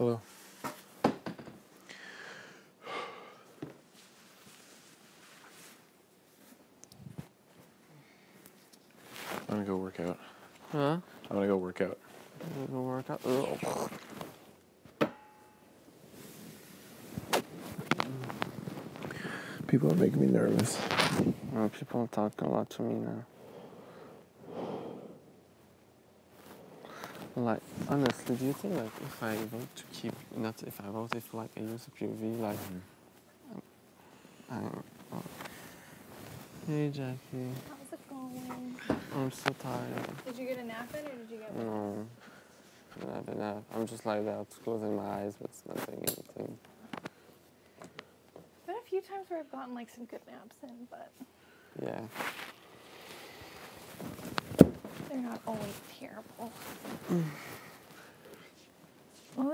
Hello. I'm gonna go work out. Huh? I'm gonna go work out. You go work out. Ugh. People are making me nervous. Uh, people talk a lot to me now. Like honestly, do you think like if I vote to keep not if I vote if like mm-hmm. I use a POV like I oh. Hey Jackie, How's it going? I'm so tired. Did you get a nap in or did you get No, I have enough. I'm just like that, closing my eyes but it's not doing anything. Been a few times where I've gotten like some good naps in, but Yeah. they're not always terrible.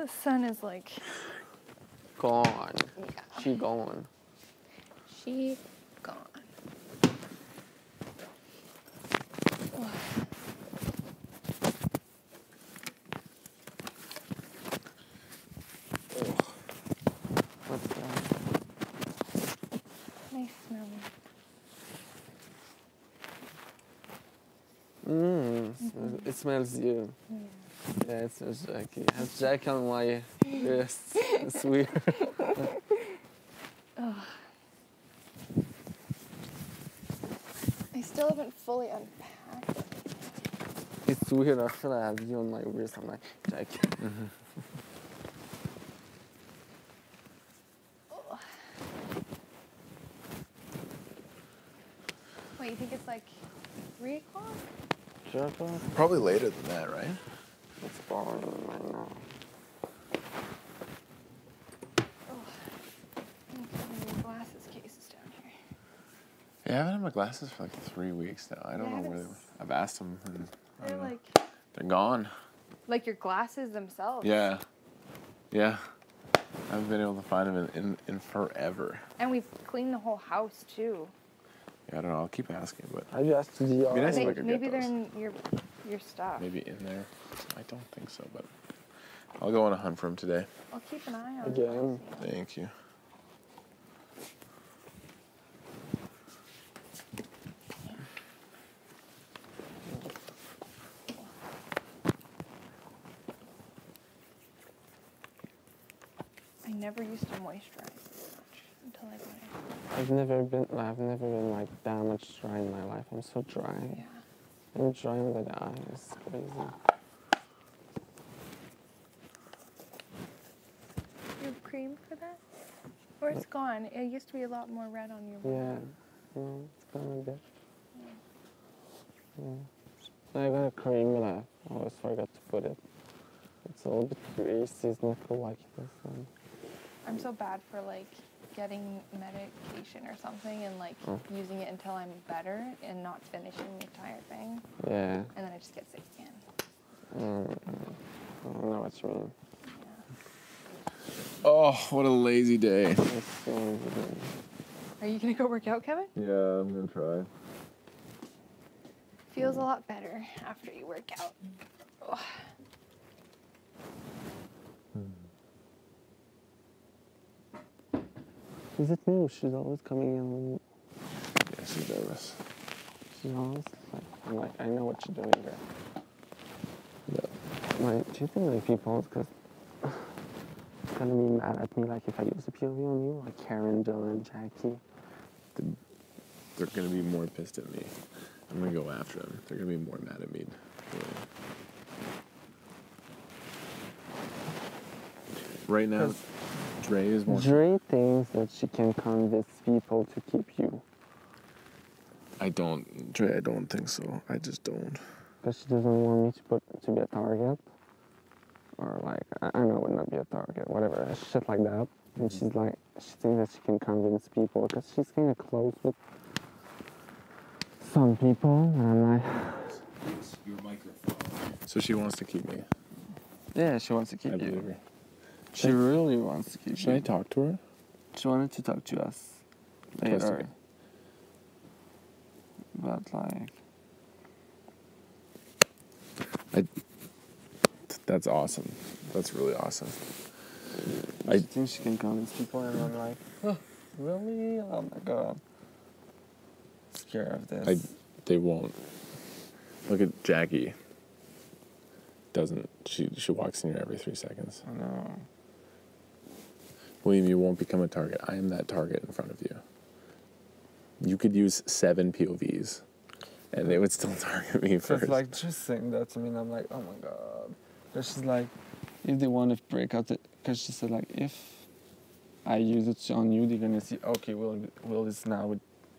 the sun is like, Gone. yeah, She gone. she gone. Ugh. What's that? Nice. Mmm, it mm-hmm. smells you. Yeah, it smells Jackie. It has Jack on my wrist. It's weird. Ugh. I still haven't fully unpacked. It's weird. I feel like I have you on my wrist. I'm like, Jackie. Ugh. Wait, you think it's like three o'clock? Probably later than that, right? It's boring right now. Okay, your glasses case is down here. Yeah, I haven't had my glasses for like three weeks now. I don't Yeah, know where they s- were. I've asked them, and They're don't know. like they're gone. like your glasses themselves. Yeah, yeah. I haven't been able to find them in, in, in forever. And we've cleaned the whole house too. Yeah, I don't know. I'll keep asking, but Have you asked the Be nice if I could get maybe they're those. in your your stuff. maybe in there. I don't think so, but I'll go on a hunt for him today. I'll keep an eye on Again. it. Thank you. I never used to moisturize this much until I went in. I've never been. I've never been like that much dry in my life. I'm so dry. Yeah. I'm dry the eyes. It's crazy. You have cream for that? Or it's gone. It used to be a lot more red on your Yeah. No, it's gone a bit. Yeah. I got a cream, but I always forgot to put it. It's a little bit greasy. It's not like this one. I'm so bad for like getting medication or something and like Oh. using it until I'm better and not finishing the entire thing. Yeah. And then I just get sick again. Mm, I don't know what you mean. Oh, what a lazy day. So. Are you gonna go work out, Kevin? Yeah, I'm gonna try. Feels a lot better after you work out. Ugh. Is it new? She's always coming in. Yeah, she's nervous. She's always like, I'm like, I know what you're doing there. Do you think like people, because it's gonna be mad at me like if I use a POV on you, like Karen, Dillon, Jackie. They're gonna be more pissed at me. I'm gonna go after them. They're gonna be more mad at me. Right now, Dre is more. Dre thinks that she can convince people to keep you, I don't, Dre. I don't think so. I just don't. because she doesn't want me to put to be a target, or like I, I know it would not be a target, whatever, shit like that. And she's like, she thinks that she can convince people because she's kind of close with some people, and I'm like, Your microphone. So she wants to keep me. yeah, she wants to keep I believe her. She really wants to keep Should I talk to her? She wanted to talk to us later. But like I, that's awesome. That's really awesome. I- she thinks she can convince people, and I'm like, oh, really? Oh my god. Scared of this. I, they won't. Look at Jackie. Doesn't she? She walks in here every three seconds. I know. William, you won't become a target. I am that target in front of you. You could use seven POVs, and they would still target me first. like just saying that to me, and I'm like, oh my god. But she's like, if they want to break out, because she said like, if I use it on you, they're gonna see, okay, Will, Will is now,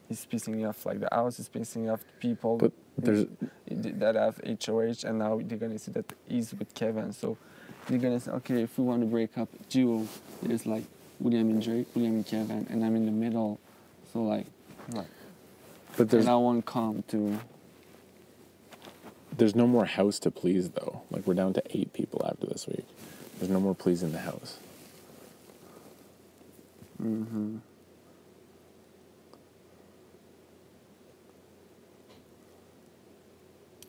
he's pissing off like the house is pissing off people but there's that have HOH, and now they're gonna see that he's with Kevin. So they're gonna say, okay, if we want to break up duo, there's like William and Drake, William and Kevin, and I'm in the middle. So like, like but there's and I won't come to. there's no more house to please though. Like we're down to eight people after this week. There's no more pleasing the house. Mm-hmm.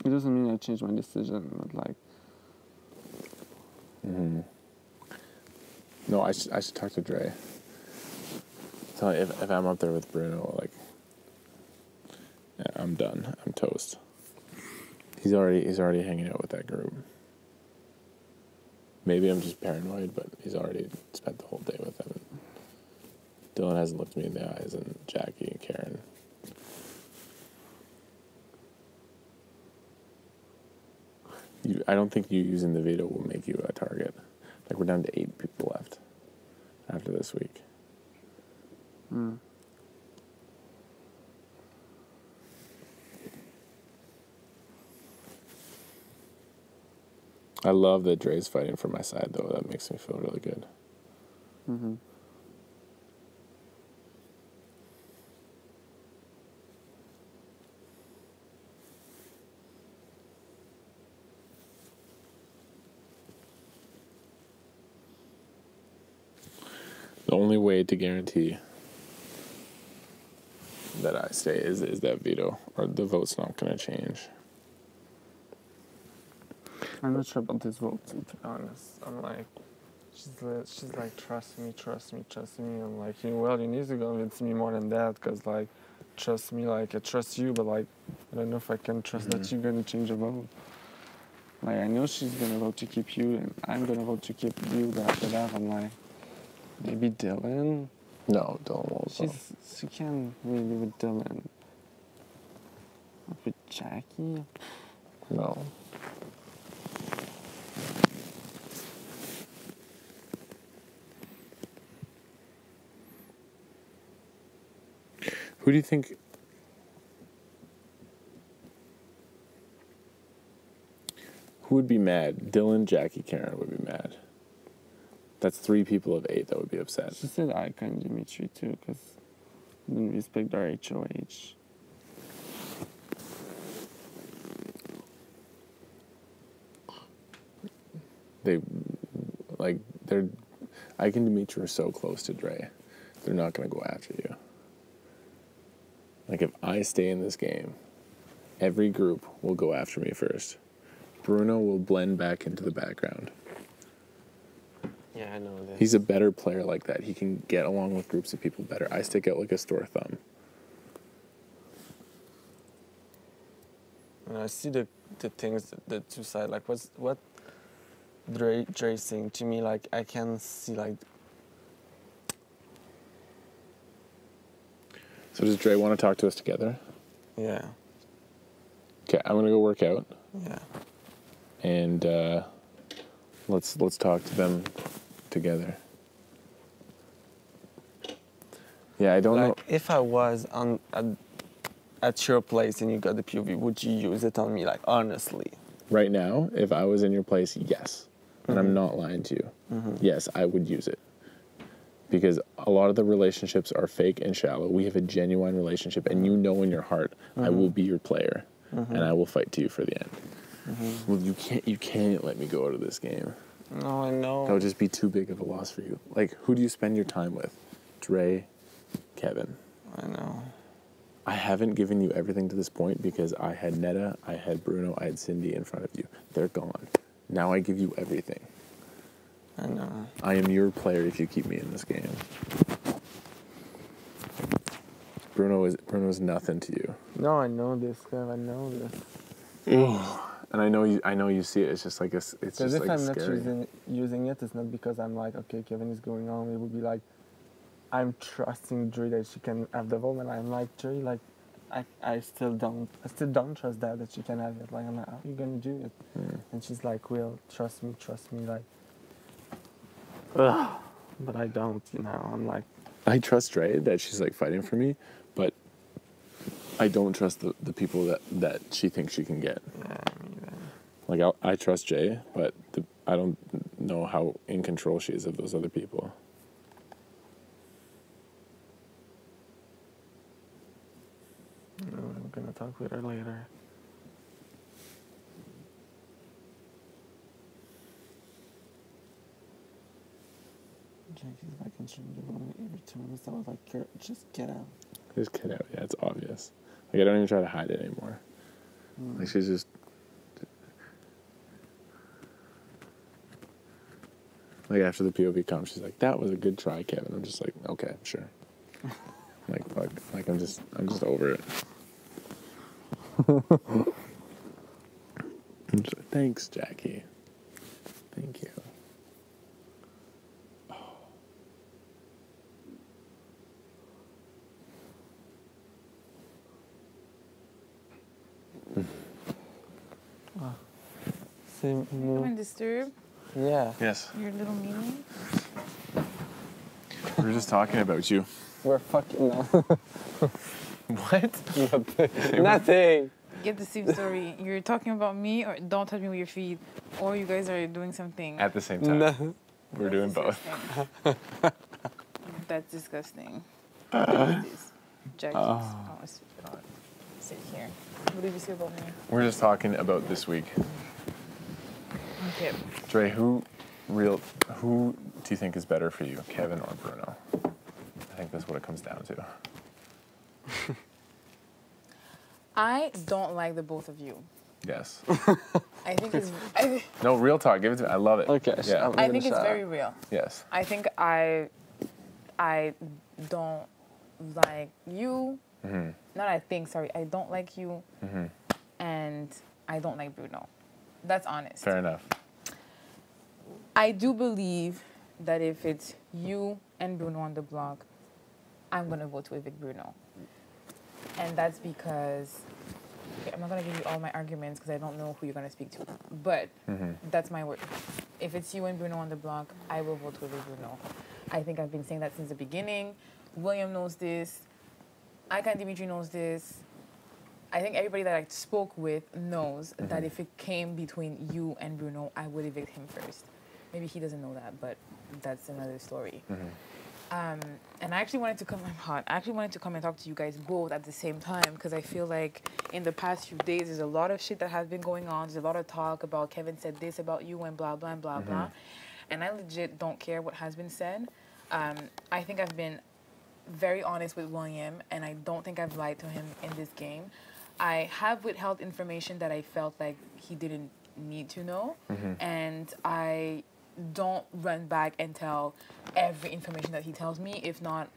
It doesn't mean I changed my decision, but like, hmm No, I should I should talk to Dre. Tell me if if I'm up there with Bruno, like, yeah, I'm done. I'm toast. He's already he's already hanging out with that group. Maybe I'm just paranoid, but he's already spent the whole day with them. Dillon hasn't looked me in the eyes, and Jackie and Karen. You, I don't think you using the veto will make you a target. Like we're down to eight people left after this week. mm. I love that Dre's fighting for my side, though. That makes me feel really good. Mm-hmm. The only way to guarantee that I stay is is that veto, or the vote's not going to change. I'm not sure about this vote, to be honest. I'm like, she's like, she's like, trust me, trust me, trust me. I'm like, you well, you need to convince me more than that, cause like, trust me, like I trust you, but like, I don't know if I can trust that Mhm. you're gonna change the vote. Like I know she's gonna vote to keep you, and I'm gonna vote to keep you. But after that, I'm like, maybe Dillon. No, Dillon won't. She's she can really with Dillon. But with Jackie. No. Who do you think? Who would be mad? Dillon, Jackie, Karen would be mad. That's three people of eight that would be upset. She said and Demetres too, because didn't respect our HOH. They, like, they're. Ike and Demetres are so close to Dre. They're not going to go after you. Like, if I stay in this game, every group will go after me first. Bruno will blend back into the background. Yeah, I know this. He's a better player like that. He can get along with groups of people better. I stick out like a sore thumb. And I see the the things, the two sides. Like what's what Dre Dre saying to me. Like I can see like So, does Dre want to talk to us together? yeah Okay, I'm going to go work out. yeah. and uh, let's let's talk to them together. Yeah, I don't know. If I was on at, at your place and you got the POV, would you use it on me? Like honestly. Right now, if I was in your place, yes, and I'm mm-hmm. not lying to you. Mm-hmm. Yes, I would use it because a lot of the relationships are fake and shallow. We have a genuine relationship, and you know in your heart, I mm-hmm. will be your player, and I will fight to you for the end. Well, you can't you can't let me go out of this game. No, I know. That would just be too big of a loss for you. Like, who do you spend your time with? Dre, Kevin. I know. I haven't given you everything to this point because I had Neda, I had Bruno, I had Cindy in front of you. They're gone. Now I give you everything. I know. I am your player if you keep me in this game. Bruno is Bruno is nothing to you. No, I know this, Kev. I know this. And I know you. I know you see it. It's just like a, It's just if like I'm not using using it, it's not because I'm like, okay, Kevin is going on. It would be like, I'm trusting Dre that she can have the ball, and I'm like, Dre, like, I, I still don't, I still don't trust that that she can have it. Like, I'm like, how are you gonna do it? And she's like, Will, trust me, trust me, like. Ugh. But I don't, you know. I'm like, I trust Dre that she's like fighting for me, but I don't trust the, the people that, that she thinks she can get. yeah. Like I, I trust Jay, but the, I don't know how in control she is of those other people. No, I'm gonna talk with her later. Jackie's back and she would every two minutes. I was like, "Girl, just get out. Just get out. Yeah, it's obvious. Like I don't even try to hide it anymore. Mm. Like she's just. Like after the POV comes, she's like, "That was a good try, Kevin." I'm just like, "Okay, sure." like fuck, like I'm just, I'm just over it. I'm just like, Thanks, Jackie. Thank you. Ah, See, Come and disturb yeah, Yes, your little meeting. we were just talking about you. we're fucking no. What? nothing. nothing. Get the same story. You're talking about me, or don't touch me with your feet, or you guys are doing something. At the same time, No. we're doing both. That's disgusting. Uh-huh. What is this? Jackie, oh. s- oh, sit here. What did you say about me? We're just talking about this week. Okay. Dre, who real who do you think is better for you, Kevin or Bruno? I think that's what it comes down to. I don't like the both of you. Yes. I think it's. I, No, real talk. Give it to me. I love it. Okay, so Yeah. I'm- think it's shut very real. Yes. I think I, I don't like you. hmm Not I think. Sorry, I don't like you, hmm and I don't like Bruno. That's honest. Fair enough. I do believe that if it's you and Bruno on the block, I'm gonna vote to evict Bruno, and that's because okay, I'm not gonna give you all my arguments because I don't know who you're gonna speak to, but hmm that's my word. If it's you and Bruno on the block, I will vote to evict Bruno. I think I've been saying that since the beginning. William knows this. Icon Demetres knows this. I think everybody that I spoke with knows that Mhm. if it came between you and Bruno, I would evict him first. Maybe he doesn't know that, but that's another story. hmm Um, and I actually wanted to come. I'm hot. I actually wanted to come and talk to you guys both at the same time because I feel like in the past few days there's a lot of shit that has been going on. There's a lot of talk about Kevin said this about you and blah blah and blah blah. And I legit don't care what has been said. Um, I think I've been very honest with William, and I don't think I've lied to him in this game. I have withheld information that I felt like he didn't need to know, hmm and I don't run back and tell every information that he tells me. If not,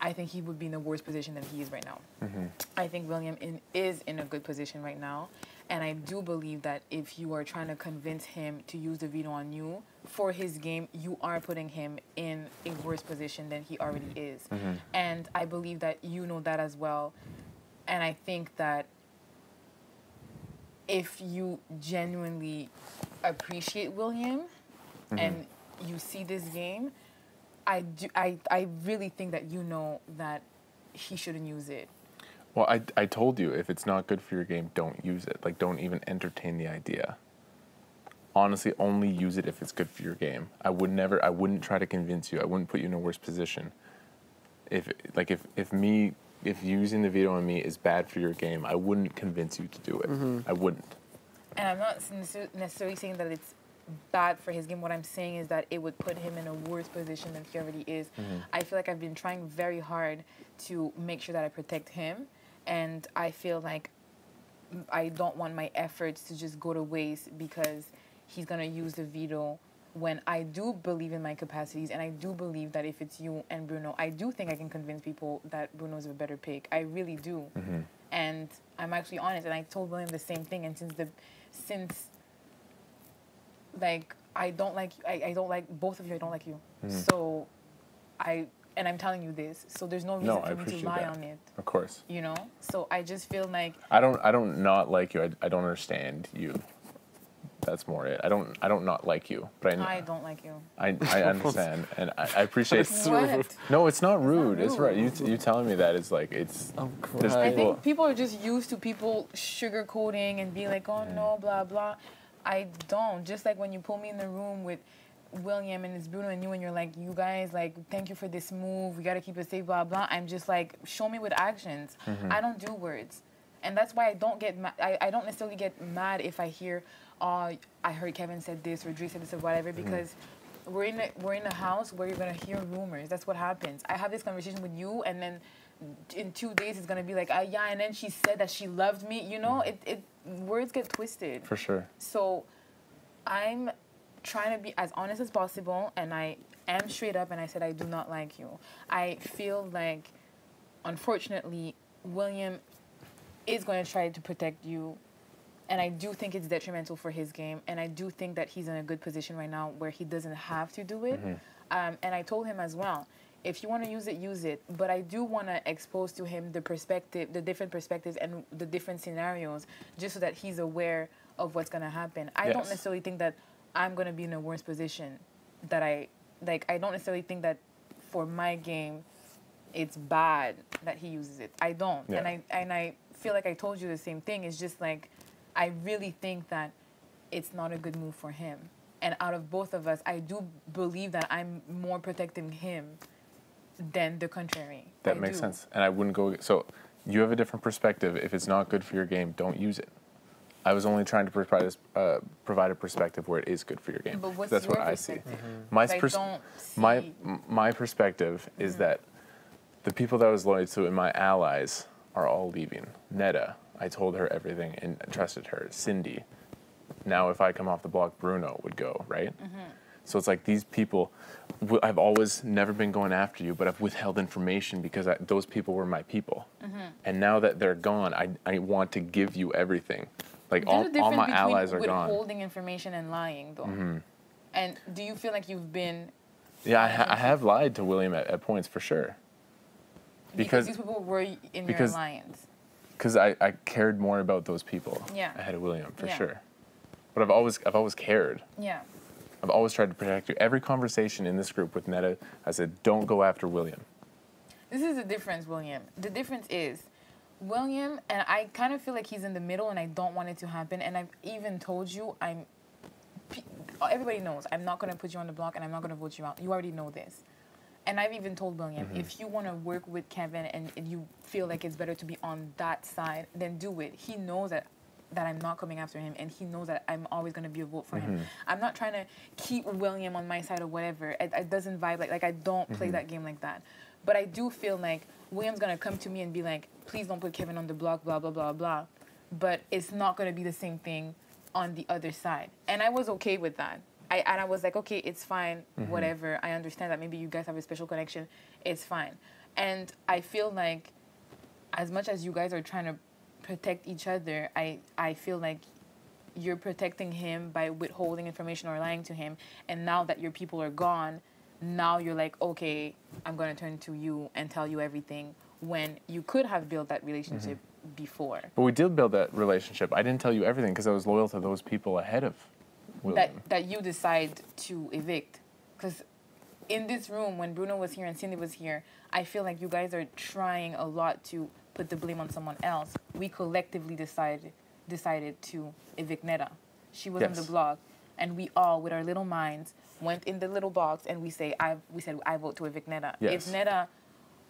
I think he would be in a worse position than he is right now. hmm I think William in, is in a good position right now. And I do believe that if you are trying to convince him to use the veto on you for his game, you are putting him in a worse position than he already is. hmm And I believe that you know that as well. And I think that if you genuinely appreciate William Mm-hmm. and you see this game, I, do, I, I really think that you know that he shouldn't use it. Well, I, I told you if it's not good for your game, don't use it. Like, don't even entertain the idea. Honestly, only use it if it's good for your game. I would never. I wouldn't try to convince you. I wouldn't put you in a worse position. If like if if me if using the veto on me is bad for your game, I wouldn't convince you to do it. Mm-hmm. I wouldn't. And I'm not necessarily saying that it's bad for his game. What I'm saying is that it would put him in a worse position than he already is. Mm-hmm. I feel like I've been trying very hard to make sure that I protect him. And I feel like I don't want my efforts to just go to waste because he's going to use the veto when I do believe in my capacities and I do believe that if it's you and Bruno, I do think I can convince people that Bruno's a better pick. I really do. Mm-hmm. And I'm actually honest. And I told William the same thing. And since the, since, like, I don't like, I, I don't like both of you. I don't like you. Hmm. So, I and I'm telling you this. So there's no reason No, for me to lie that. on it. Of course. You know. So I just feel like I don't I don't not like you. I, I don't understand you. That's more it. I don't I don't not like you, but I I don't like you. I, I understand and I, I appreciate. What? No, it's not rude. It's, rude. right. You t- you telling me that is like it's. I'm There's crying. I people- think people are just used to people sugarcoating and being like, oh no, blah blah. I don't. Just like when you pull me in the room with William and it's Bruno and you, and you're like, you guys, like, thank you for this move. We gotta keep it safe, blah blah. I'm just like, show me with actions. Mm-hmm. I don't do words, and that's why I don't get. Ma- I I don't necessarily get mad if I hear, oh, I heard Kevin said this or Dre said this or whatever mm-hmm. because. We're in a, we're in a house where you're gonna hear rumors. That's what happens. I have this conversation with you, and then in two days it's gonna be like, ah, yeah, and then she said that she loved me. You know, it, it words get twisted. For sure. So I'm trying to be as honest as possible, and I am straight up, and I said I do not like you. I feel like, unfortunately, William is going to try to protect you. And I do think it's detrimental for his game. And I do think that he's in a good position right now where he doesn't have to do it. Um, and I told him as well, if you want to use it, use it. But I do want to expose to him the perspective, the different perspectives and the different scenarios, just so that he's aware of what's going to happen. I don't necessarily think that I'm going to be in a worse position that I, like, I don't necessarily think that for my game, it's bad that he uses it. I don't. And I and I feel like I told you the same thing. It's just like I really think that it's not a good move for him. And out of both of us, I do believe that I'm more protecting him than the contrary. That I makes do. sense. And I wouldn't go. So you have a different perspective. If it's not good for your game, don't use it. I was only trying to provide, us- uh, provide a perspective where it is good for your game. But what's That's your what I see. perspective? Mm-hmm. My pers- don't my see- m- my perspective is mm-hmm. that the people that I was loyal to and my allies are all leaving. Neda, I told her everything and trusted her. Cindy, now if I come off the block, Bruno would go right. Mm-hmm. So it's like these people. I've always never been going after you, but I've withheld information because I, those people were my people. And now that they're gone, I, I want to give you everything. Like all, all my allies are gone. Mm-hmm. withholding information and lying, though. And do you feel like you've been Yeah, I, ha- I have lied to William at, at points for sure. because, Because- these people were in your because- alliance? because I, I cared more about those people Yeah. ahead of William for Yeah. sure. But I've always I've always cared. Yeah. I've always tried to protect you. Every conversation in this group with Neda, I said, "Don't go after William." This is the difference, William. The difference is William, and I kind of feel like he's in the middle, and I don't want it to happen. And I've even told you, I'm. Everybody knows I'm not gonna put you on the block, and I'm not gonna vote you out. You already know this. And I've even told William, mm-hmm. if you want to work with Kevin and, and you feel like it's better to be on that side, then do it. He knows that that I'm not coming after him, and he knows that I'm always gonna be a vote for him. Mm-hmm. I'm not trying to keep William on my side or whatever. It, it doesn't vibe like like I don't play mm-hmm. that game like that. But I do feel like William's gonna come to me and be like, please don't put Kevin on the block, blah blah blah blah. But it's not gonna be the same thing on the other side, and I was okay with that. I, and I was like, okay, it's fine, mm-hmm. whatever. I understand that maybe you guys have a special connection. It's fine. And I feel like as much as you guys are trying to protect each other, I, I feel like you're protecting him by withholding information or lying to him. And now that your people are gone, now you're like, okay, I'm going to turn to you and tell you everything when you could have built that relationship mm-hmm. before. But we did build that relationship. I didn't tell you everything because I was loyal to those people ahead of William. that that you decide to evict because in this room when bruno was here and cindy was here i feel like you guys are trying a lot to put the blame on someone else we collectively decided decided to evict neda she was on the block and we all with our little minds went in the little box and we say i we said i vote to evict neda Yes. if neda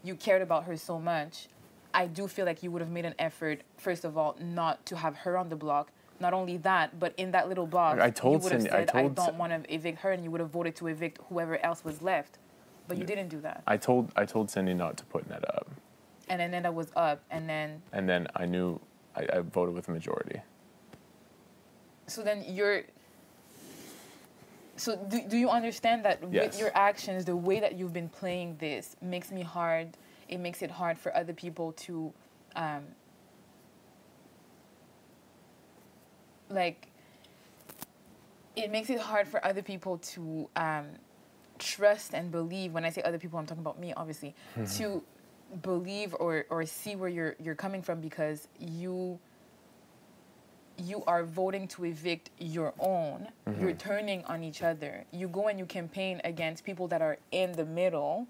you cared about her so much i do feel like you would have made an effort first of all not to have her on the block not only that, but in that little box, I told you would have Cindy- I said, I, told don't want to evict her, and you would have voted to evict whoever else was left. But you didn't do that. I told I told Cindy not to put Neda up, And then Neda was up, and then and then I knew I, I voted with the majority. so then you're So do, do you understand that Yes. with your actions, the way that you've been playing this makes me hard. It makes it hard for other people to, um, like. It makes it hard for other people to um, trust and believe. When I say other people, I'm talking about me, obviously. to believe or or see where you're you're coming from because you you are voting to evict your own. Mm-hmm. You're turning on each other. You go and you campaign against people that are in the middle.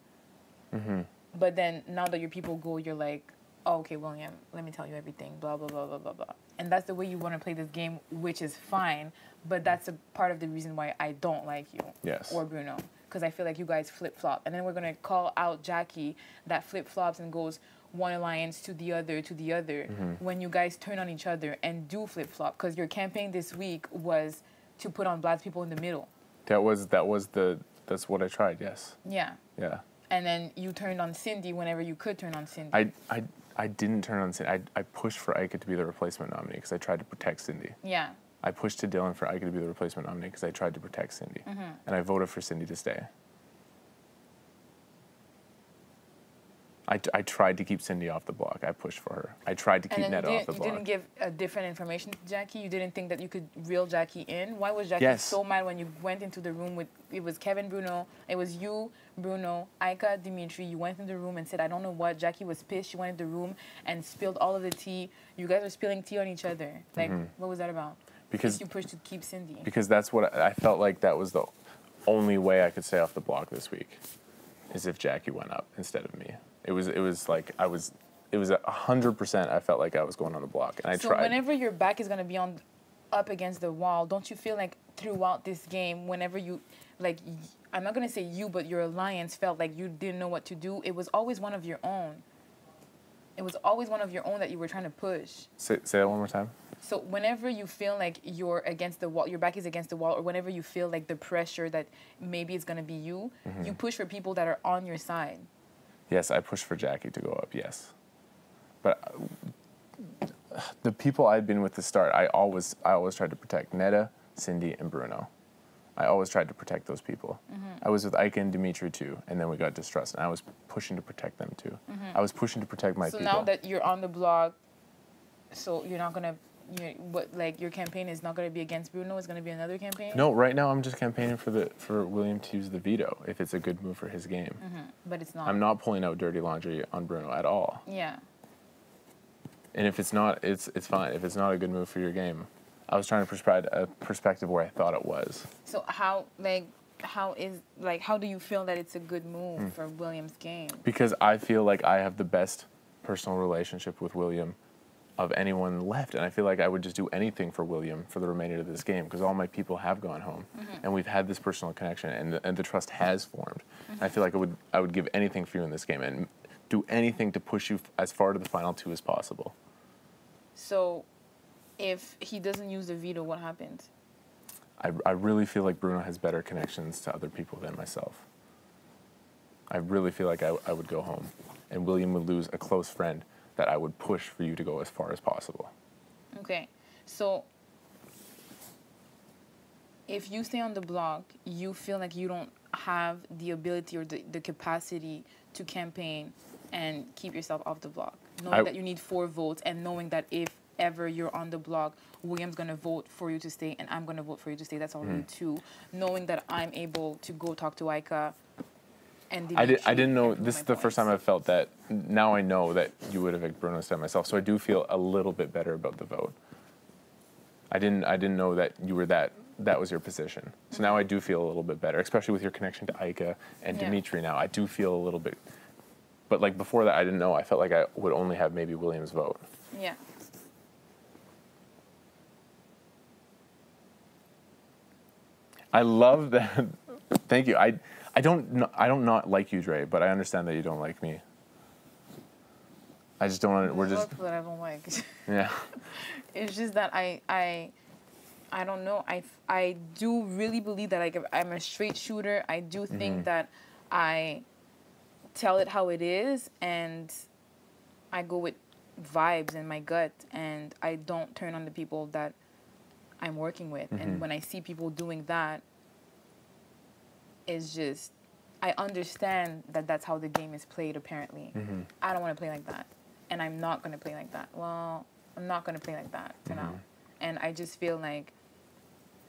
Mm-hmm. But then now that your people go, you're like, oh, okay, William, let me tell you everything, blah, blah, blah, blah, blah, blah. And that's the way you want to play this game, which is fine. But that's a part of the reason why I don't like you Yes. or Bruno. Because I feel like you guys flip flop. And then we're going to call out Jackie that flip flops and goes one alliance to the other, to the other, mm-hmm. when you guys turn on each other and do flip flop. Because your campaign this week was to put on black people in the middle. That was that was the that's what I tried. Yes. Yeah. Yeah. And then you turned on Cindy whenever you could turn on Cindy. I I I didn't turn on Cindy. I I pushed for Ika to be the replacement nominee because I tried to protect Cindy. yeah. I pushed to Dillon for Ika to be the replacement nominee because I tried to protect Cindy, Mm-hmm. and I voted for Cindy to stay. I, I tried to keep Cindy off the block. I pushed for her. I tried to keep Neda you, off the you block. didn't give a different information to Jackie. You didn't think that you could reel Jackie in. Why was Jackie Yes. so mad when you went into the room with it was Kevin Bruno, it was you, Bruno, Ika, Demetres. You went in the room and said, I don't know what. Jackie was pissed. She went in the room and spilled all of the tea. You guys were spilling tea on each other. Like, what was that about? Because you pushed to keep Cindy. because that's what I I felt like that was the only way I could stay off the block this week, is if Jackie went up instead of me. It was it was like I was it was a hundred percent. I felt like I was going on the block, and I so tried. whenever your back is gonna be on up against the wall, don't you feel like throughout this game, whenever you like, y- I'm not gonna say you, but your alliance felt like you didn't know what to do. It was always one of your own. It was always one of your own that you were trying to push. say, say that one more time. So whenever you feel like you're against the wall, your back is against the wall, or whenever you feel like the pressure that maybe it's gonna be you, Mm-hmm. you push for people that are on your side. Yes, I pushed for Jackie to go up. Yes, but uh, the people I've been with to start, I always I always tried to protect Neda, Cindy, and Bruno. I always tried to protect those people. Mm-hmm. I was with Ike and Demetres too, and then we got distrust, and I was pushing to protect them too. Mm-hmm. I was pushing to protect my so people. now that you're on the blog, so you're not gonna, you what like your campaign is not gonna be against Bruno. It's gonna be another campaign. no, right now I'm just campaigning for the for William to use the veto if it's a good move for his game. Mm-hmm, but it's not. I'm not pulling out dirty laundry on Bruno at all. Yeah. And if it's not, it's it's fine. If it's not a good move for your game, I was trying to provide a perspective where I thought it was. So how like how is like how do you feel that it's a good move Hmm. for Williams' game? because I feel like I have the best personal relationship with William of anyone left, and I feel like I would just do anything for William for the remainder of this game because all my people have gone home, mm-hmm. and we've had this personal connection, and the, and the trust mm-hmm. has formed. And I mm-hmm. feel like I would I would give anything for you in this game and do anything to push you f- as far to the final two as possible. So if he doesn't use the veto, what happens? I, I really feel like Bruno has better connections to other people than myself. I really feel like I, I would go home, and William would lose a close friend that I would push for you to go as far as possible. Okay. So if you stay on the block, you feel like you don't have the ability or the, the capacity to campaign and keep yourself off the block. Knowing I- that you need four votes and knowing that if ever you're on the block, William's gonna vote for you to stay and I'm gonna vote for you to stay. That's already Hmm. two. Knowing that I'm able to go talk to Ika and I, did, I didn't know, this is the first time. I've felt that. Now I know that you would have Bruno of myself, so I do feel a little bit better about the vote. I didn't, I didn't know that you were that, that was your position. So now I do feel a little bit better, especially with your connection to Ika and Yeah. Demetres now. I do feel a little bit, but like before that, I didn't know. I felt like I would only have maybe William's vote. Yeah. I love that. Thank you. I, I don't, I don't not like you, Dre, but I understand that you don't like me. I just don't. under- We're just, Look that I don't like. yeah. it's just that I I I don't know. I I do really believe that like I'm a straight shooter. I do mm-hmm. think that I tell it how it is and I go with vibes in my gut and I don't turn on the people that I'm working with. And mm-hmm. when I see people doing that, it's just I understand that that's how the game is played apparently. Mm-hmm. I don't want to play like that. And I'm not going to play like that. Well, I'm not going to play like that for now. Mm-hmm. And I just feel like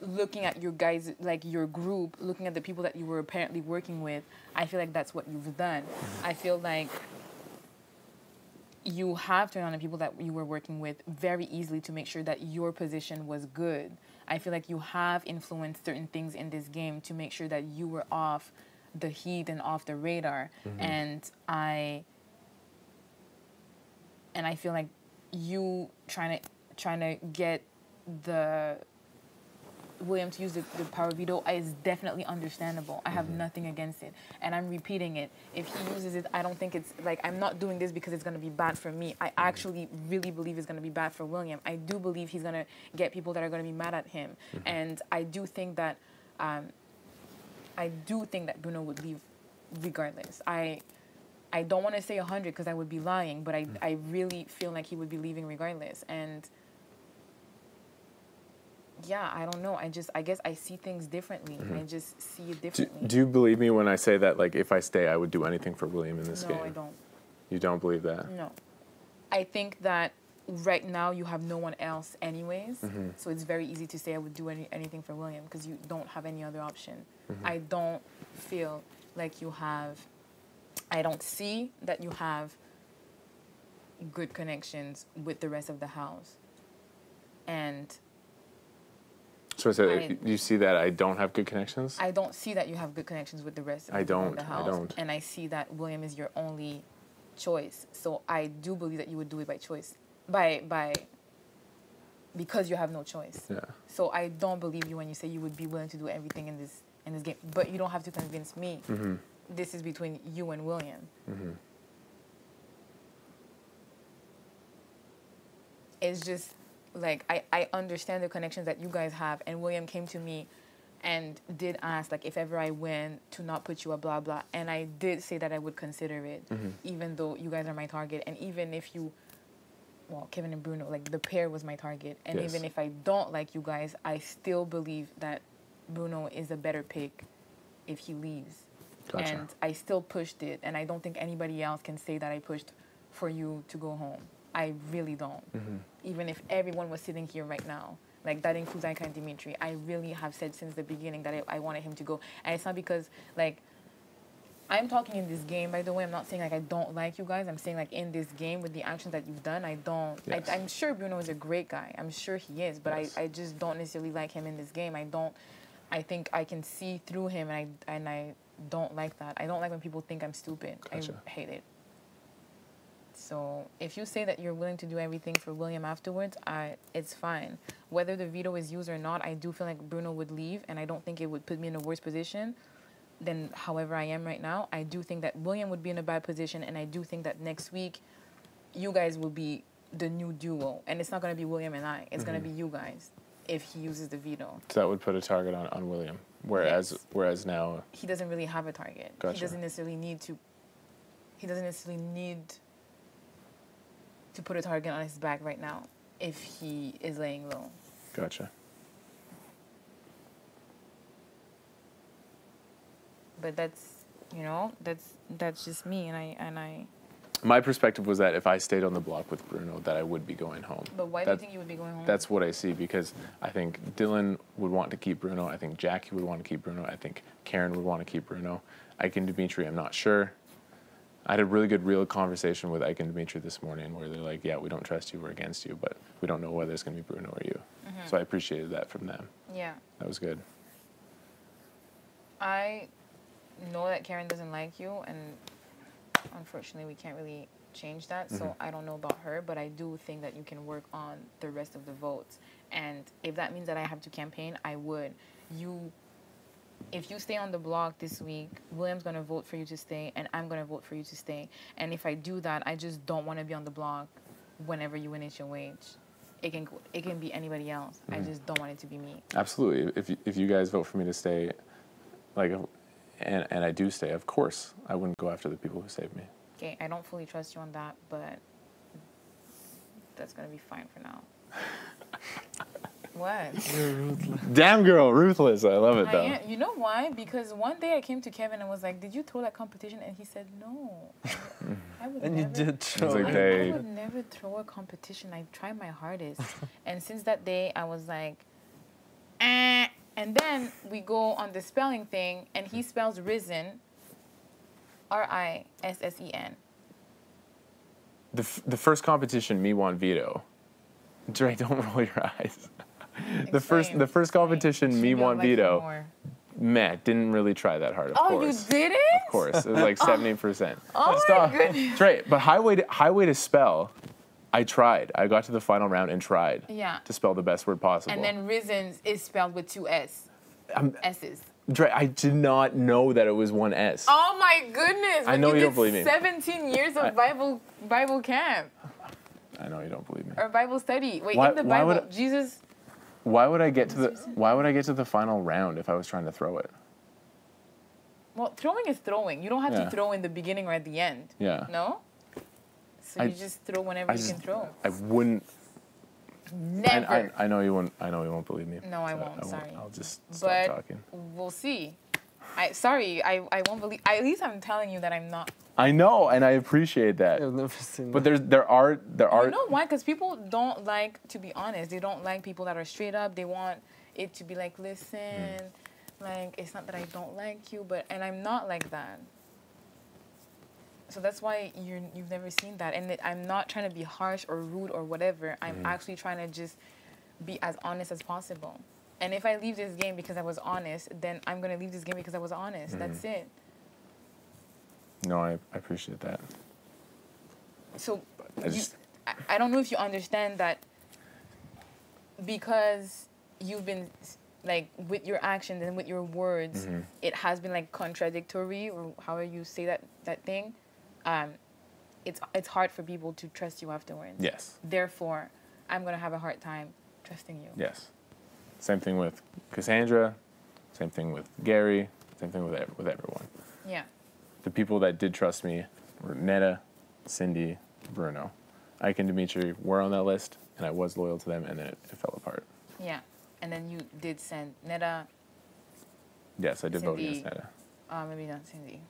looking at your guys like your group, looking at the people that you were apparently working with, I feel like that's what you've done. Mm-hmm. I feel like you have turned on the people that you were working with very easily to make sure that your position was good. I feel like you have influenced certain things in this game to make sure that you were off the heat and off the radar. Mm-hmm. And I and I feel like you trying to trying to get the William to use the, the power veto is definitely understandable. I have mm-hmm. nothing against it. And I'm repeating it. If he uses it, I don't think it's like I'm not doing this because it's going to be bad for me. I mm-hmm. actually really believe it's going to be bad for William. I do believe he's going to get people that are going to be mad at him. Mm-hmm. And I do think that um, I do think that Bruno would leave regardless. I I don't want to say 100 because I would be lying, but I, mm. I really feel like he would be leaving regardless. And yeah, I don't know. I just, I guess I see things differently. Mm-hmm. I just see it Do, differently. do you believe me when I say that, like, if I stay, I would do anything for William in this no, game? I don't. You don't believe that? No. I think that right now you have no one else, anyways. Mm-hmm. So it's very easy to say I would do any, anything for William because you don't have any other option. Mm-hmm. I don't feel like you have, I don't see that you have good connections with the rest of the house. And So, I- you see that I don't have good connections? I don't see that you have good connections with the rest of I the people in don't, the I don't. And I see that William is your only choice. So I do believe that you would do it by choice. By by because you have no choice. yeah. So I don't believe you when you say you would be willing to do everything in this in this game. But you don't have to convince me. Mm-hmm. This is between you and William. Mm-hmm. It's just like I, I understand the connections that you guys have and William came to me and did ask like if ever I win to not put you a blah blah and I did say that I would consider it Mm-hmm. even though you guys are my target and even if you well Kevin and Bruno like the pair was my target and Yes. even if I don't like you guys I still believe that Bruno is a better pick if he leaves Gotcha. and I still pushed it and I don't think anybody else can say that I pushed for you to go home I really don't Mm-hmm. even if everyone was sitting here right now. Like that includes Ika and Demetres. I really have said since the beginning that I, I wanted him to go. And it's not because like I'm talking in this game, by the way. I'm not saying like I don't like you guys. I'm saying like in this game with the actions that you've done, I don't. Yes. I, I'm sure Bruno is a great guy. I'm sure he is, but Yes. I, I just don't necessarily like him in this game. I don't. I think I can see through him, and I and I don't like that. I don't like when people think I'm stupid. Gotcha. I hate it. So if you say that you're willing to do everything for William afterwards, I it's fine. Whether the veto is used or not, I do feel like Bruno would leave, and I don't think it would put me in a worse position than however I am right now. I do think that William would be in a bad position, and I do think that next week, you guys will be the new duo, and it's not gonna be William and I. It's gonna mm-hmm. be you guys if he uses the veto. So that would put a target on, on William. Whereas Yes. whereas now, He doesn't really have a target. Gotcha. He doesn't necessarily need to. He doesn't necessarily need to put a target on his back right now if he is laying low. gotcha. But that's you know that's that's just me, and I and I. My perspective was that if I stayed on the block with Bruno, that I would be going home. But why do you think you would be going home? That's what I see because I think Dillon would want to keep Bruno. I think Jackie would want to keep Bruno. I think Karen would want to keep Bruno. I can Demetres, I'm not sure. I had a really good real conversation with Ike and Demetres this morning where they're like, yeah, we don't trust you, we're against you, but we don't know whether it's going to be Bruno or you. Mm-hmm. So I appreciated that from them. yeah. That was good. I know that Karen doesn't like you, and unfortunately, we can't really change that. So I don't know about her, but I do think that you can work on the rest of the votes. And if that means that I have to campaign, I would. You, if you stay on the block this week, William's gonna vote for you to stay, and I'm gonna vote for you to stay. And if I do that, I just don't want to be on the block whenever you win your wage. It can it can be anybody else. I mm. just don't want it to be me. Absolutely. If you, if you guys vote for me to stay, like, and, and I do stay, of course, I wouldn't go after the people who saved me. Okay, I don't fully trust you on that, but that's gonna be fine for now. What? You're ruthless. Damn girl, ruthless. I love it I though. am. You know why? Because one day I came to Kevin and was like, "Did you throw that competition?" And he said, "No." I would And you never- did show like, I, it. "Hey." I would never throw a competition. I try my hardest. and since that day, I was like, eh. And then we go on the spelling thing, and he spells risen, R I S S E N. The, f- the first competition, me want veto. Dre, don't roll your eyes. the first the first competition, me you want veto. more? Meh, didn't really try that hard. Of Oh, course, you did it? of course, it was like oh. seventy percent. Oh Stop. my goodness. Dre, but highway to, highway to spell, I tried. I got to the final round and tried Yeah. to spell the best word possible. And then risen is spelled with two S. I'm- S's. Dre, I did not know that it was one S. Oh my goodness! I know you did don't believe me. 17 years of I- Bible Bible camp I know you don't believe me. or Bible study. Wait, Why- in the Bible, Jesus. Why would I get to the Why would I get to the final round if I was trying to throw it? Well, throwing is throwing. You don't have Yeah. to throw in the beginning or at the end. Yeah. No. So I- you just throw whenever I you just can throw. I wouldn't. I, Never. I, I know you won't. I know you won't believe me. No, I so won't, sorry. I'll just stop but talking. we'll see. I sorry. I, I won't believe. At least I'm telling you that I'm not. I know, and I appreciate that. I've never seen But that. there's there are there are You know why? Because people don't like to be honest. They don't like people that are straight up. They want it to be like, listen, Hmm. like it's not that I don't like you, but and I'm not like that. So that's why you're you've never seen that, and it, I'm not trying to be harsh or rude or whatever. I'm Hmm. actually trying to just be as honest as possible. And if I leave this game because I was honest, then I'm gonna leave this game because I was honest. Hmm. That's it. no. I, I appreciate that. So I you, just- I, I don't know if you understand that because you've been like with your actions and with your words, Mm-hmm. it has been like contradictory or however you say that that thing. Um, it's it's hard for people to trust you afterwards. Yes. Therefore, I'm gonna have a hard time trusting you. Yes. Same thing with Cassandra. Same thing with Gary. Same thing with with everyone. Yeah. The people that did trust me were Neda, Cindy, Bruno. Ika and Demetres were on that list, and I was loyal to them, and then it, it fell apart. Yeah. And then you did send Neda, Yes, I did vote Cindy. against Neda. uh, maybe not Cindy.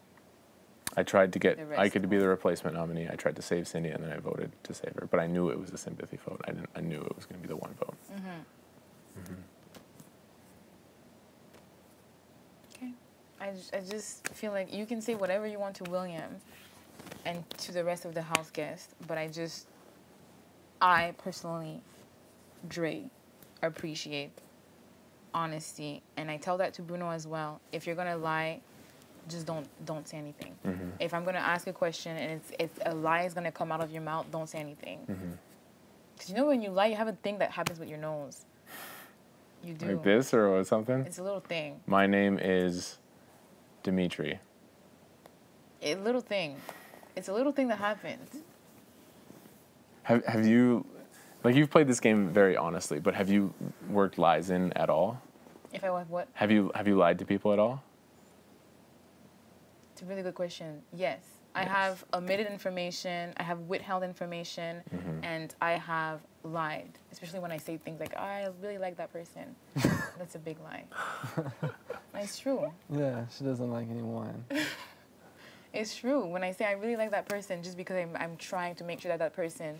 I tried to get Ika to be the replacement nominee. I tried to save Cindy, and then I voted to save her. But I knew it was a sympathy vote. I didn't. I knew it was going to be the one vote. Okay. I, j- I just feel like you can say whatever you want to William and to the rest of the house guests, but I just, I personally, Dre, appreciate honesty, and I tell that to Bruno as well. If you're gonna lie, just don't don't say anything. Mm-hmm. If I'm gonna ask a question and it's it's a lie is gonna come out of your mouth, don't say anything. Mm-hmm. Cause you know when you lie, you have a thing that happens with your nose. You do. Like this or something. It's a little thing. My name is Demetres. A little thing. It's a little thing that happens. Have Have you, like, you've played this game very honestly, but have you worked lies in at all? If I what? Have you Have you lied to people at all? It's a really good question. Yes. I have omitted information, I have withheld information, Mm-hmm. and I have lied. Especially when I say things like, I really like that person. That's a big lie. it's true. Yeah, she doesn't like anyone. It's true. When I say I really like that person, just because I'm, I'm trying to make sure that that person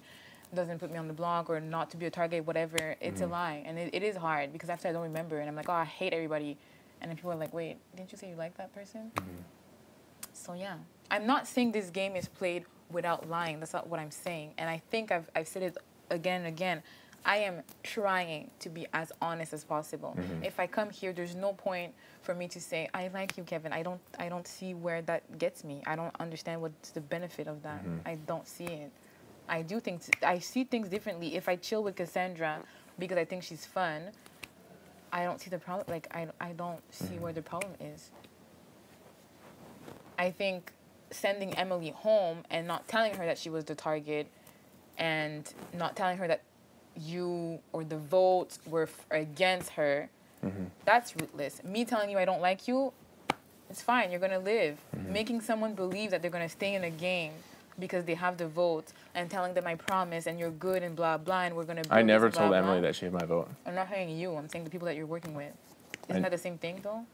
doesn't put me on the block or not to be a target, whatever, it's Mm-hmm. a lie. And it, it is hard because after I don't remember and I'm like, oh, I hate everybody. And then people are like, wait, didn't you say you like that person? Mm-hmm. So yeah, I'm not saying this game is played without lying. That's not what I'm saying. And I think I've, I've said it again and again. I am trying to be as honest as possible. Mm-hmm. If I come here, there's no point for me to say I like you, Kevin. I don't I don't see where that gets me. I don't understand what's the benefit of that. Mm-hmm. I don't see it. I do things I see things differently. If I chill with Cassandra because I think she's fun, I don't see the problem. Like I I don't see mm-hmm. where the problem is. I think sending Emily home and not telling her that she was the target and not telling her that you or the votes were f- against her, mm-hmm. that's rootless. Me telling you I don't like you, it's fine, you're gonna live. Mm-hmm. Making someone believe that they're gonna stay in a game because they have the vote and telling them I promise and you're good and blah blah and we're gonna. I never told blah, Emily blah. that she had my vote. I'm not saying you. I'm saying the people that you're working with. Isn't I- that the same thing though?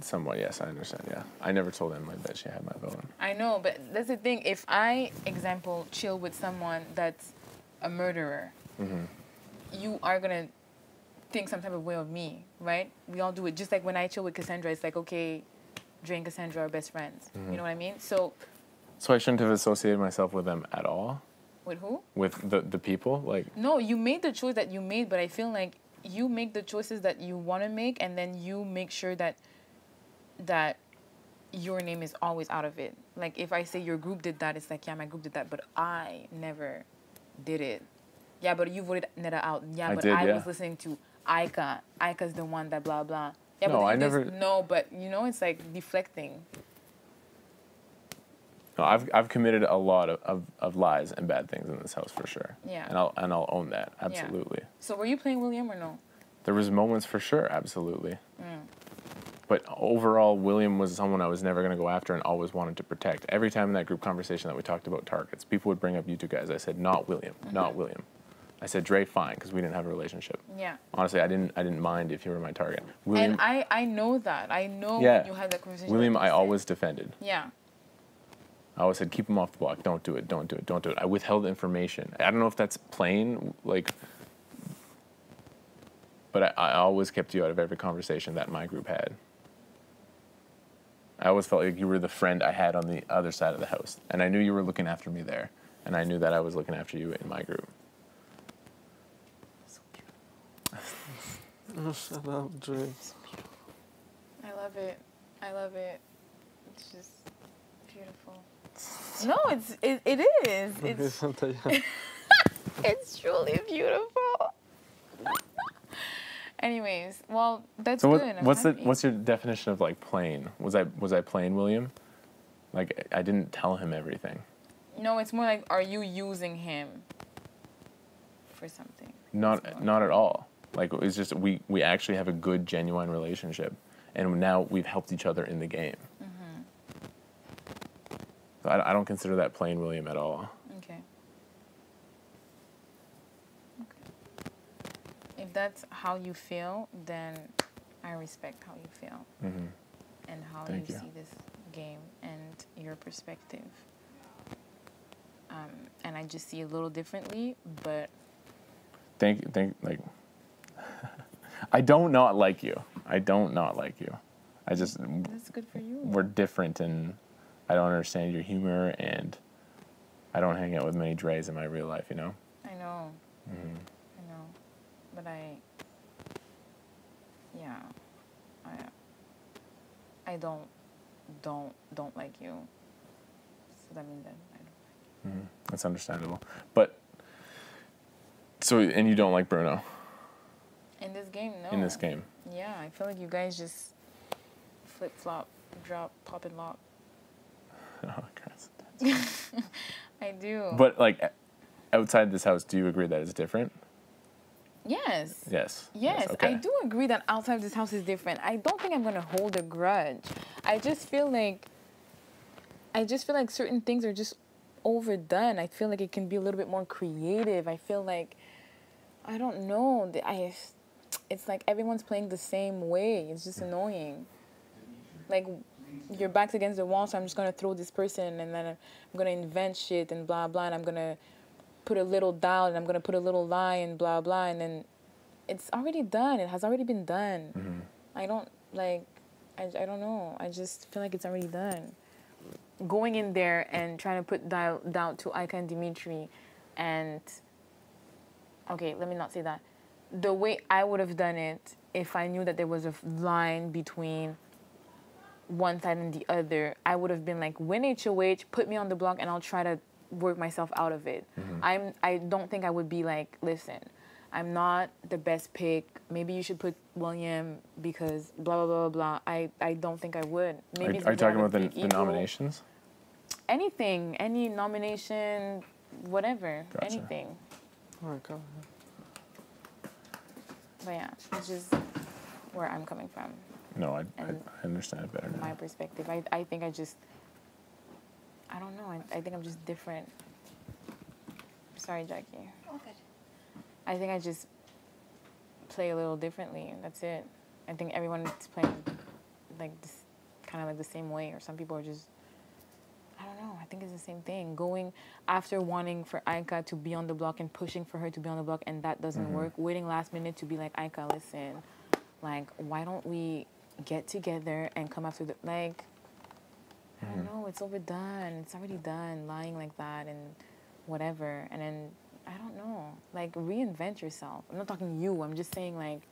Somewhat, yes, I understand. Yeah, I never told Emily that she had my vote. I know, but that's the thing. If I, example, chill with someone that's a murderer, Mm-hmm. you are gonna think some type of way of me, right? We all do it. Just like when I chill with Cassandra, it's like okay, Dre and Cassandra are best friends. Mm-hmm. You know what I mean? So So I shouldn't have associated myself with them at all. with who? With the the people, like No, you made the choice that you made, but I feel like you make the choices that you want to make, and then you make sure that that your name is always out of it. Like if I say your group did that, it's like yeah, my group did that, but I never did it. Yeah, but you voted Neda out. Yeah, I but did, I yeah. was listening to Ika. Ika's the one that blah blah. Yeah, No, but I never- No, but you know, it's like deflecting. no, I've I've committed a lot of, of, of lies and bad things in this house for sure. Yeah. And I'll and I'll own that absolutely. So were you playing William or no? There was moments for sure, absolutely. Mm. But overall, William was someone I was never going to go after and always wanted to protect. Every time in that group conversation that we talked about targets, people would bring up you two guys. I said, not William, Mm-hmm. not William. I said Dre, fine, because we didn't have a relationship. Yeah. Honestly, I didn't I didn't mind if you were my target. William, and I I know that. I know yeah, when you had that conversation. William, I always defended. Yeah. I always said, keep him off the block. Don't do it. Don't do it. Don't do it. I withheld information. I don't know if that's plain, like, but I, I always kept you out of every conversation that my group had. I always felt like you were the friend I had on the other side of the house, and I knew you were looking after me there, and I knew that I was looking after you in my group. So Oh, shut up, Dre. I love it. I love it. It's just beautiful. No, it's it, it is. It's it's truly beautiful. Anyways, well, that's So good. what, I'm what's the what's your definition of like plain? Was I was I plain, William? Like I didn't tell him everything. No, it's more like, are you using him for something? Not not at all. Like it's just we we actually have a good genuine relationship, and now we've helped each other in the game. Mm-hmm. So I, I don't consider that plain William at all. Okay. Okay. If that's how you feel, then I respect how you feel hmm and how Thank you, you. see this game and your perspective. Um, and I just see it a little differently, but Thank thank like. I don't not like you. I don't not like you. I just that's good for you. we're different, and I don't understand your humor, and I don't hang out with many Dre's in my real life. You know. I know. hmm I know, but I, yeah, I, I don't, don't, don't like you. So that means that I don't. hmm That's understandable, but. So and you don't like Bruno In this game, no. in this game. Yeah, I feel like you guys just flip flop, drop, pop and lock. Oh, Chris. I do. But like outside this house, do you agree that it's different? Yes. Yes. Yes, okay. I do agree that outside this house is different. I don't think I'm gonna hold a grudge. I just feel like I just feel like certain things are just overdone. I feel like it can be a little bit more creative. I feel like I don't know. I it's like everyone's playing the same way. It's just annoying. Like your back's against the wall, so I'm just gonna throw this person, and then I'm gonna invent shit and blah blah, and I'm gonna put a little down, and I'm gonna put a little lie and blah blah, and then it's already done. It has already been done. Mhm. I don't like. I, I don't know. I just feel like it's already done. Going in there and trying to put dial down to Ika and Demetres, and okay, let me not say that. The way I would have done it if I knew that there was a line between one side and the other, I would have been like, win HOH, put me on the block, and I'll try to work myself out of it. Mm-hmm. I'm. I don't think I would be like, listen, I'm not the best pick. Maybe you should put William because blah blah blah blah. blah. I I don't think I would. Are, Maybe it's are you talking about the, the nominations? Anything, any nomination, whatever, Gotcha. anything. Oh my god. But yeah, it's just where I'm coming from. No, I, I, And- I understand it better my now. perspective. I, I think I just I don't know. I, I think I'm just different. Sorry, Jackie. Oh, good. I think I just play a little differently. That's it. I think everyone is playing like this, kind of like the same way, or some people are just. I don't know. I think it's the same thing. Going after wanting for Ika to be on the block and pushing for her to be on the block, and that doesn't mm-hmm. work. Waiting last minute to be like Ika, listen, like why don't we get together and come after the like. I don't know. It's overdone. It's already done. Lying like that and whatever, and then I don't know. Like reinvent yourself. I'm not talking you. I'm just saying like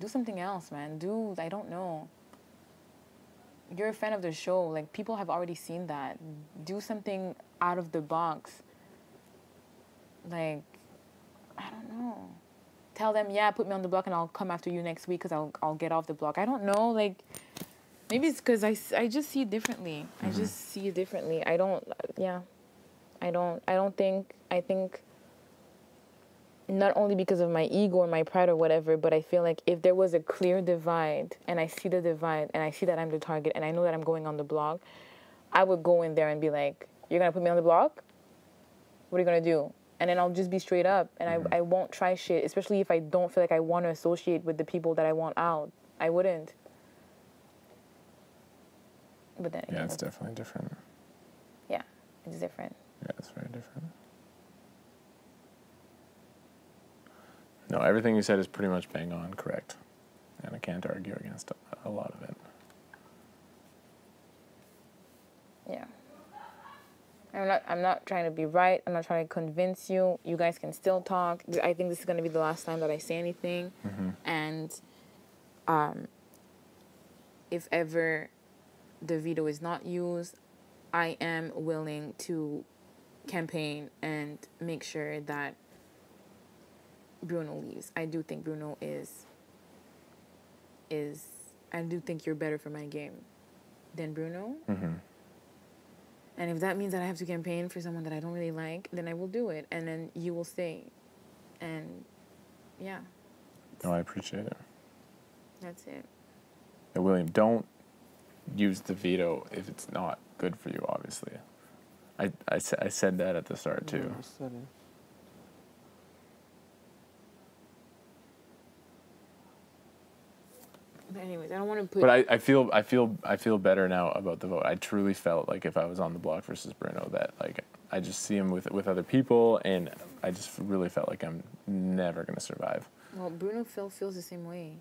do something else, man. Do I don't know. You're a fan of the show. Like people have already seen that. Do something out of the box. Like I don't know. Tell them, yeah, put me on the block and I'll come after you next week because I'll I'll get off the block. I don't know. Like maybe it's because I, I just see it differently. I mm-hmm. just see it differently. I don't. Yeah. I don't. I don't think. I think not only because of my ego or my pride or whatever, but I feel like if there was a clear divide and I see the divide and I see that I'm the target and I know that I'm going on the block, I would go in there and be like, You're gonna put me on the block? What are you gonna do? And then I'll just be straight up and I, mm-hmm. I won't try shit, especially if I don't feel like I want to associate with the people that I want out. I wouldn't. But then Yeah, it's definitely different. yeah, it's different. Yeah, it's very different. No, everything you said is pretty much bang on correct. And I can't argue against a- a lot of it. Yeah. I'm not I'm not trying to be right. I'm not trying to convince you. You guys can still talk. I think this is going to be the last time that I say anything. And um if ever the veto is not used, I am willing to campaign and make sure that Bruno leaves. I do think Bruno is is I do think you're better for my game than Bruno. Mm-hmm. And if that means that I have to campaign for someone that I don't really like, then I will do it. And then you will stay. And yeah, No, I appreciate it. that's it. Now, William, don't use the veto if it's not good for you, obviously. I, I, sa- I said that at the start, too. I said it. But anyways, I don't want to put. But I, I feel I feel I feel better now about the vote. I truly felt like if I was on the block versus Bruno that like I just see him with with other people and I just really felt like I'm never gonna survive. well, Bruno Phil feels the same way.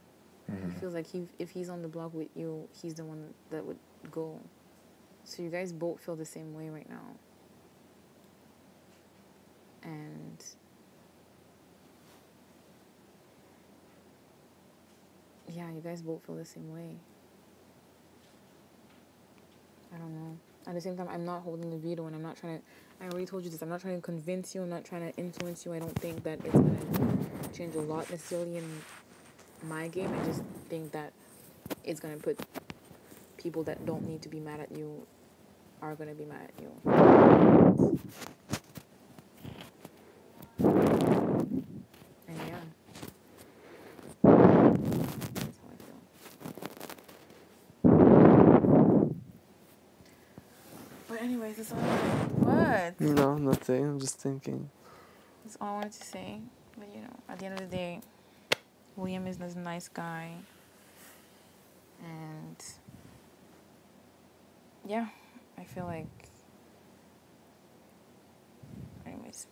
Mm-hmm. He feels like he, if he's on the block with you, he's the one that would go. So you guys both feel the same way right now. And yeah, you guys both feel the same way. I don't know. At the same time, I'm not holding the veto, and I'm not trying to. I already told you this. I'm not trying to convince you. I'm not trying to influence you. I don't think that it's gonna change a lot necessarily in my game. I just think that it's gonna put people that don't need to be mad at you are gonna be mad at you. And yeah. That's how I feel. But anyways, that's all what? No, nothing. I'm just thinking. That's all I wanted to say. But you know, at the end of the day, William is a nice guy. And yeah, I feel like anyways.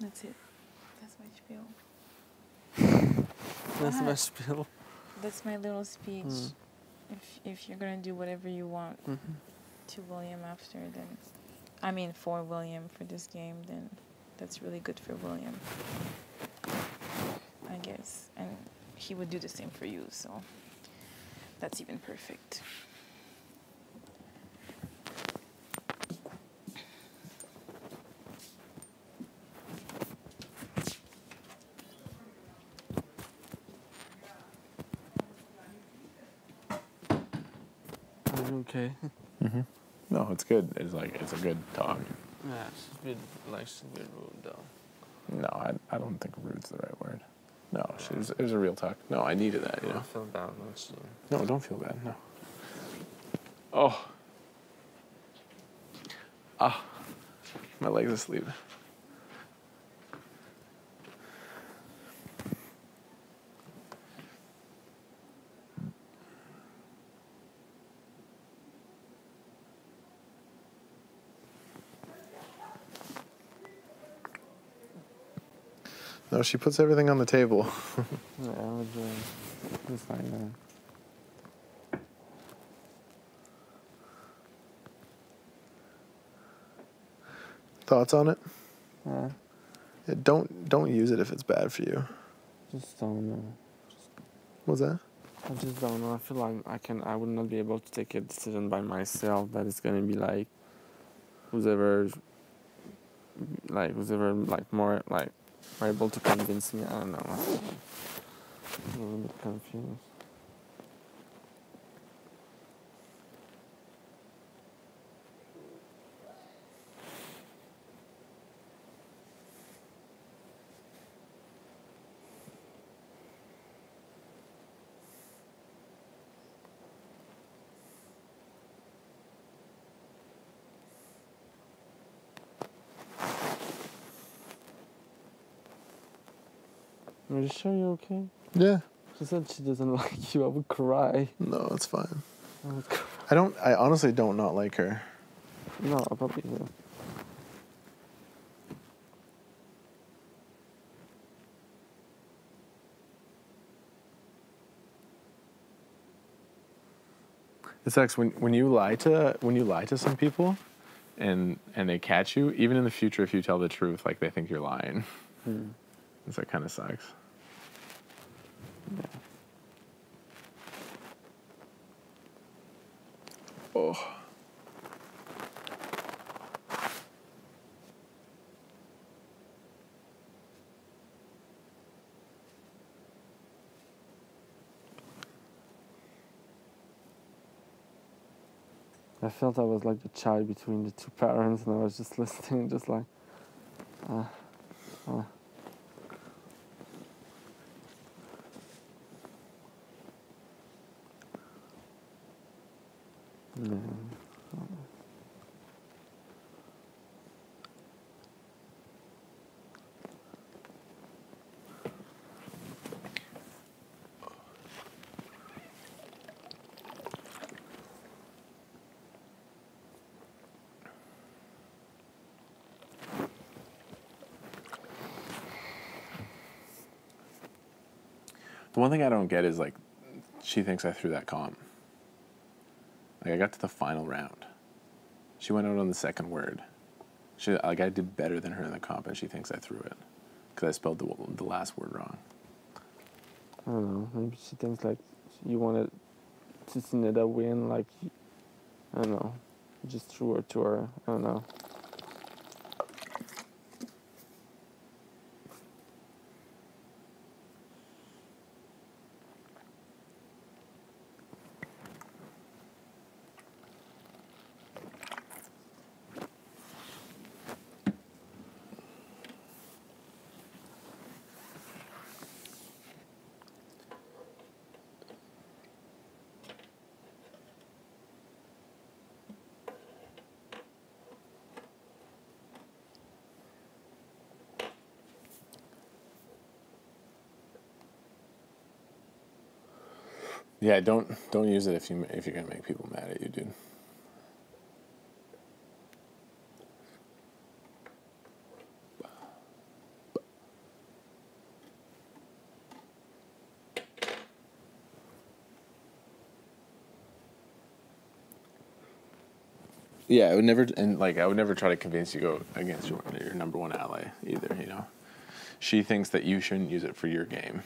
That's it. That's my spiel. That's my spiel. That's my little speech. Mm. If if you're gonna do whatever you want Mhm. to William after, then I mean for William for this game, then that's really good for William. I guess, and he would do the same for you, so that's even perfect. Are you okay? Mm-hmm. No, it's good. It's like it's a good talk. yeah, she's a bit like she's a bit rude though. No, I, I don't think rude's the right word. No, she was, it was a real talk. No, I needed that. You know. I feel bad No, don't feel bad. No. Oh. Ah, my legs asleep. No, she puts everything on the table. Yeah, I would uh, like that. Thoughts on it? Yeah, Yeah, don't don't use it if it's bad for you. just don't know. What's that? I just don't know. I feel like I can. I would not be able to take a decision by myself. That it's gonna be like, whoever, like whoever, like more like, able to convince me. I don't know. I'm a little bit confused. Are you sure you're okay? Yeah. She said she doesn't like you. I would cry. No, it's fine. I would cry. I don't. I honestly don't not like her. No, I probably do. It sucks when when you lie to when you lie to some people, and and they catch you. Even in the future, if you tell the truth, like they think you're lying. Hmm. So that kind of sucks. Oh. I felt I was like the child between the two parents, and I was just listening, just like, ah, ah. The one thing I don't get is like, she thinks I threw that comp. Like I got to the final round. She went out on the second word. She like I did better than her in the comp, and she thinks I threw it because I spelled the the last word wrong. I don't know. Maybe she thinks like you wanted to Tsuneda win, like I don't know, you just threw her to her. I don't know. Yeah, don't don't use it if you if you're gonna make people mad at you, dude. Yeah, I would never and like I would never try to convince you to go against your your number one ally either. You know, she thinks that you shouldn't use it for your game.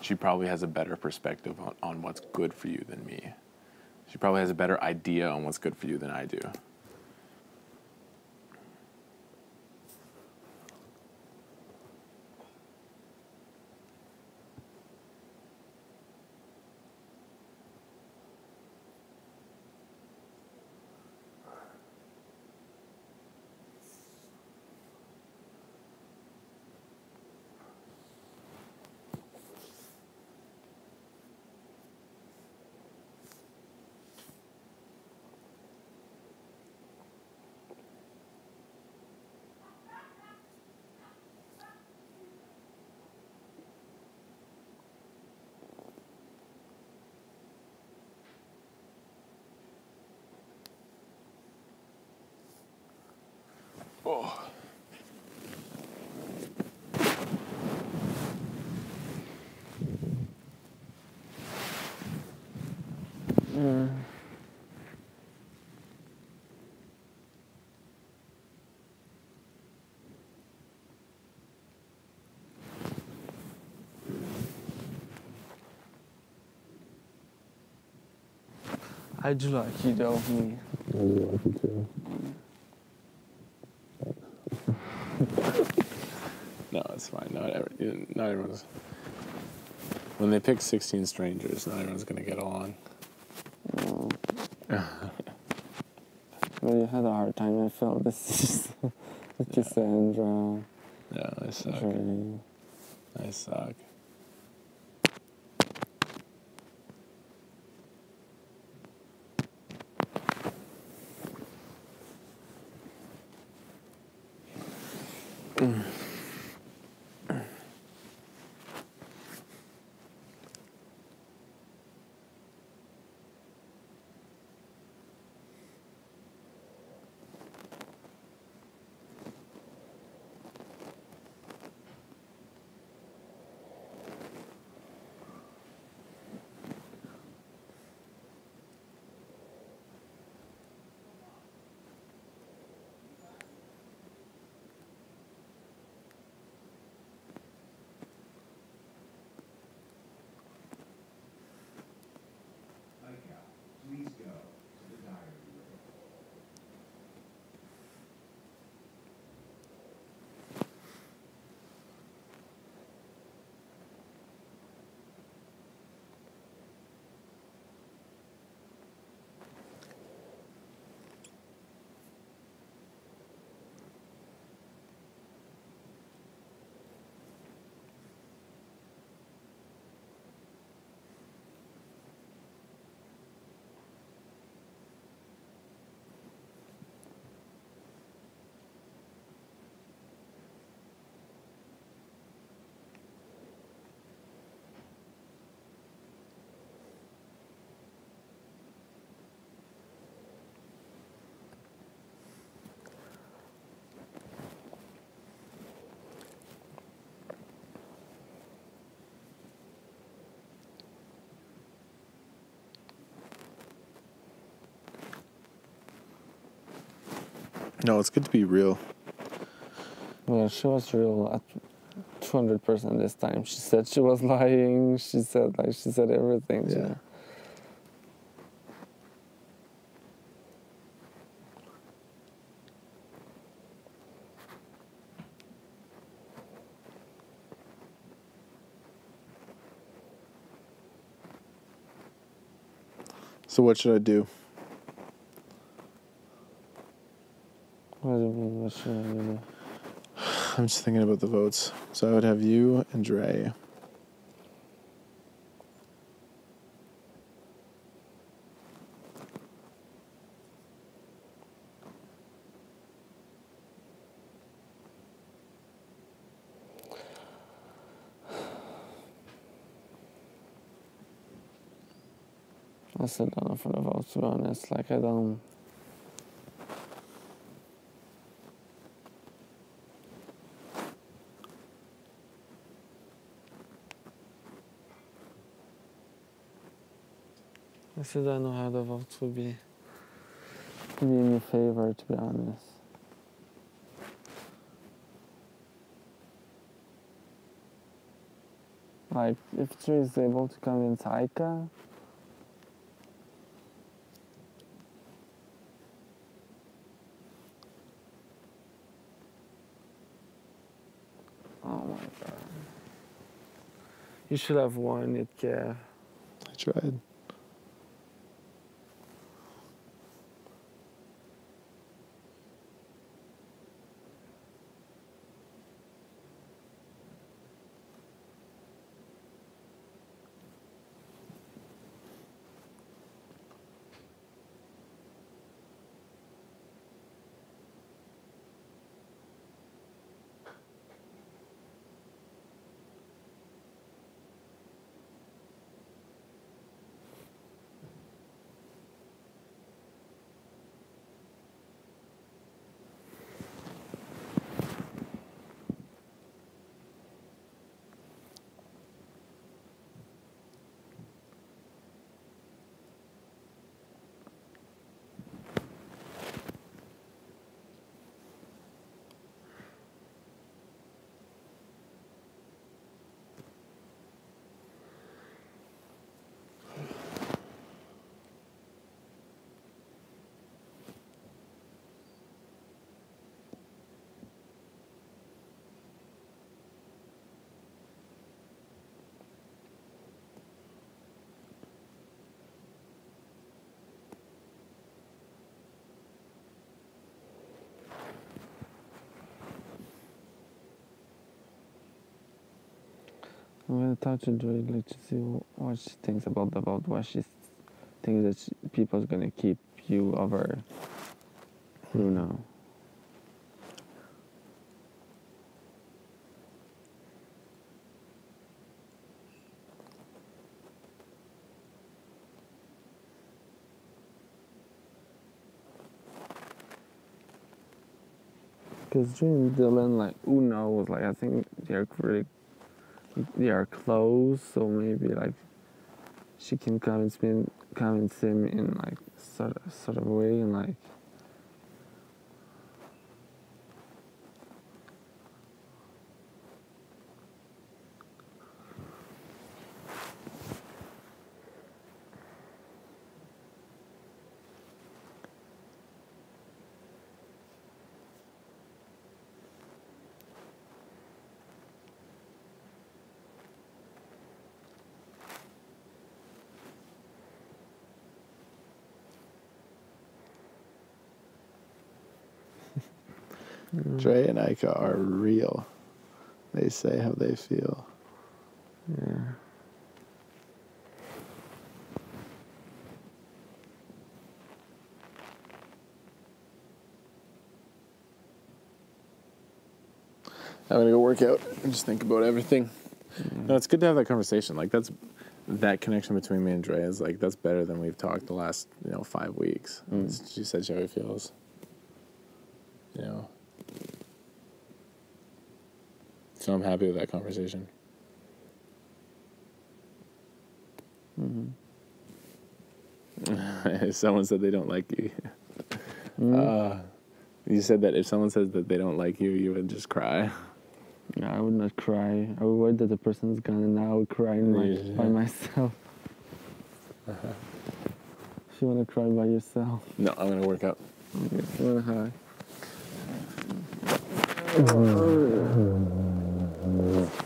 She probably has a better perspective on, on what's good for you than me. She probably has a better idea on what's good for you than I do. Oh. I do like you though, me. I do like you too. no, it's fine. Not every, not everyone's. When they pick 16 strangers, not everyone's gonna get along. But you had a hard time. I felt this Cassandra, Yeah, I suck. Dre. I suck. No, it's good to be real. Well, she was real at 200% this time. She said she was lying. She said, like, she said everything. Yeah. know. So what should I do? What do you mean? What should I do? I'm just thinking about the votes. So I would have you and Dre. I don't know for the votes, to be honest. Like, I don't. I don't know how the votes will be. Be in your favor, to be honest. Like, if Dre is able to convince Ika, Oh my god. You should have won it, Kev. I tried. I'm gonna talk to Joy like to see what she thinks about the vote. What she thinks that she, people's gonna keep you over Bruno. Because and Dillon, like, who knows? Like, I think they're really they are close, so maybe like she can come and spend, come and see me in like sort of, sort of way, and like Mm. Dre and Ika are real. They say how they feel. yeah. I'm gonna go work out and just think about everything. Mm. No, it's good to have that conversation. Like that's that connection between me and Dre is like that's better than we've talked the last you know five weeks. It's- She said how he feels. You know. So I'm happy with that conversation. Mm-hmm. if someone said they don't like you, mm-hmm. uh, you said that if someone says that they don't like you, you would just cry. Yeah, I would not cry. I would wait that the person's gone, and I would cry my, Yeah. by myself. if you wanna cry by yourself, No, I'm gonna work out. okay. You wanna high. Mm-hmm. Oh.